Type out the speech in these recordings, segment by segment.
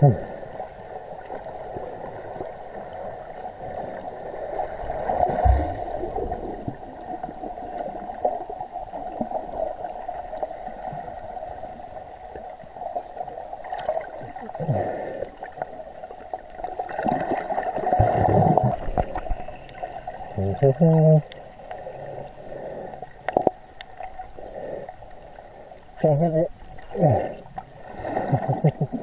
はい。フフフフ。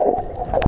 あ!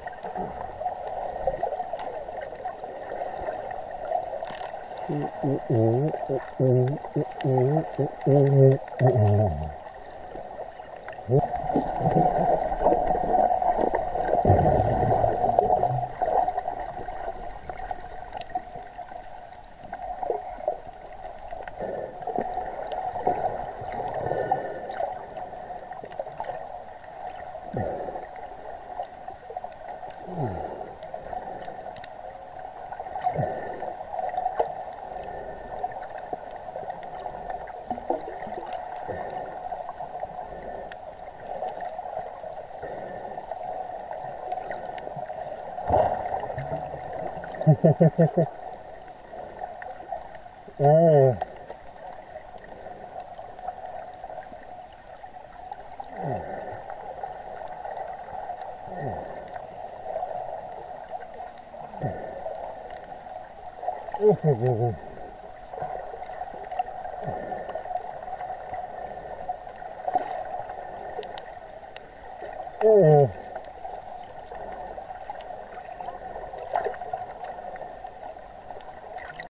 Oh. 어. 오.